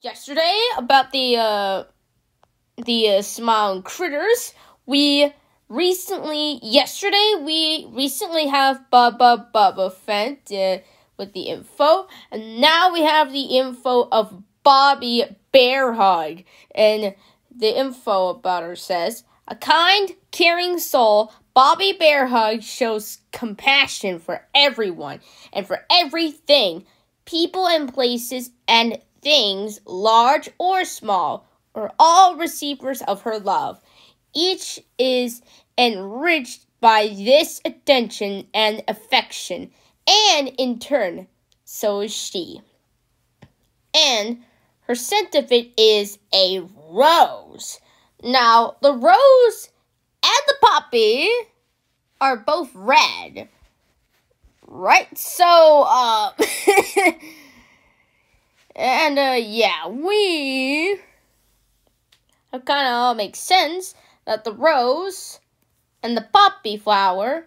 yesterday about the uh the uh, smiling critters. We recently yesterday we recently have Bubba Bubbaphant uh, with the info, and now we have the info of Bobby Bear Hug, and the info about her says a kind, caring soul. Bobby Bear Hug shows compassion for everyone and for everything, people and places and things, large or small, are all receivers of her love. Each is enriched by this attention and affection, and in turn, so is she. And her scent of it is a rose. Now, the rose and the poppy are both red. Right? So, uh, And uh, yeah, we it kind of all makes sense that the rose and the poppy flower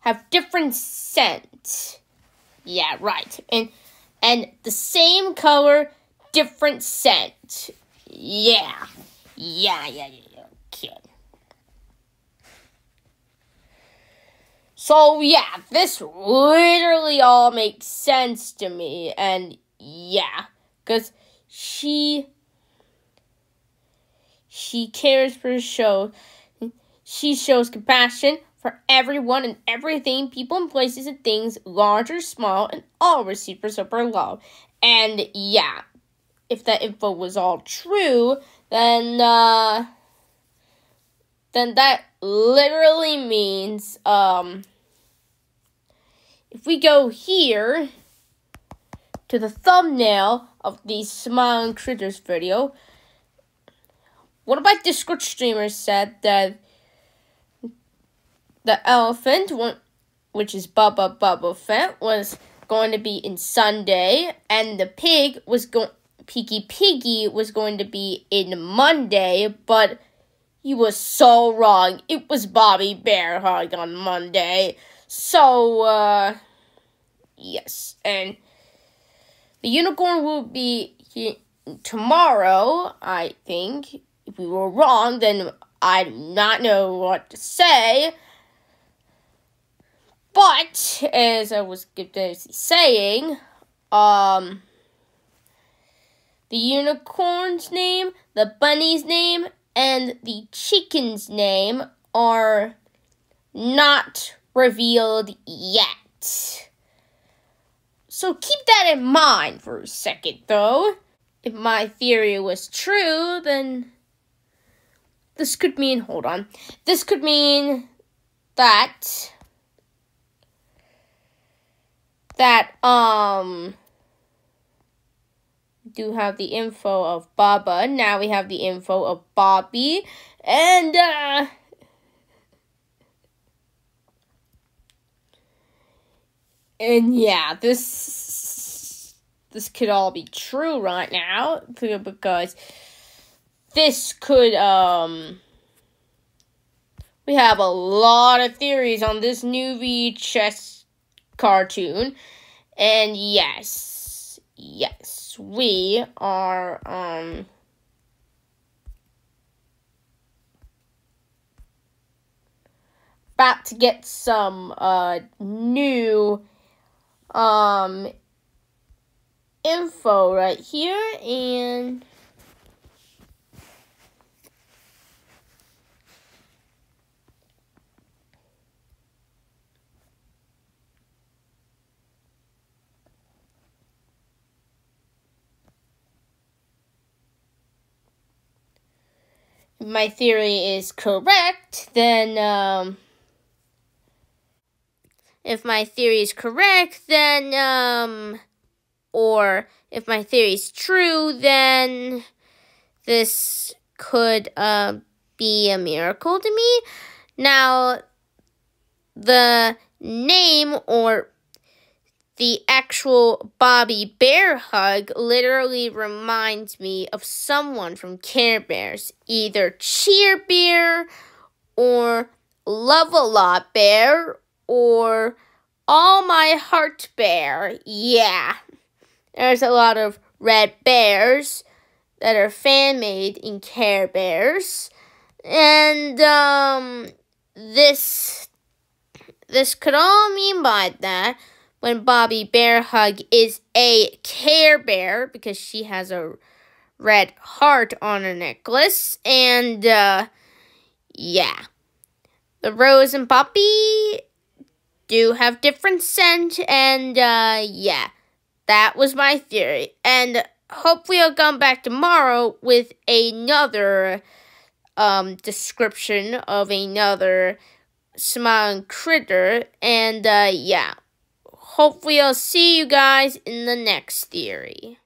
have different scent. Yeah, right. And and the same color, different scent. Yeah. Yeah, yeah, yeah. Okay. So yeah, this literally all makes sense to me and yeah, because she she cares for show. She shows compassion for everyone and everything, people and places and things, large or small, and all receivers of her love. And yeah, if that info was all true, then uh then that literally means um if we go here to the thumbnail of the Smiling Critters video. One of my Discord streamers said that the elephant, which is Bubba Bubbaphant, was going to be in Sunday, and the pig was going. Piggy Piggy was going to be in Monday, but he was so wrong. It was Bobby Bear Hug on Monday. So, uh, yes, and the unicorn will be here tomorrow, I think. If we were wrong, then I do not know what to say. But as I was saying, um, the unicorn's name, the bunny's name, and the chicken's name are not revealed yet. So keep that in mind for a second, though. If my theory was true, then this could mean, hold on, this could mean that, that, um, do have the info of Baba. Now we have the info of Bobby. And, uh, and yeah, this this could all be true right now because this could um we have a lot of theories on this new VHS cartoon. And yes yes we are um about to get some uh new um, info right here and my theory is correct, then um, if my theory is correct, then, um, or if my theory is true, then this could, uh, be a miracle to me. Now, the name or the actual Bobby Bear hug literally reminds me of someone from Care Bears, either Cheer Bear or Love a Lot Bear or All My Heart Bear. Yeah, there's a lot of red bears that are fan made in Care Bears. And um, this this could all mean by that when Bobby Bear Hug is a Care Bear because she has a red heart on her necklace. And uh, yeah, the Rose and Poppy do have different scent. And uh, yeah, that was my theory. And hopefully I'll come back tomorrow with another um, description of another smiling critter. And uh, yeah, hopefully I'll see you guys in the next theory.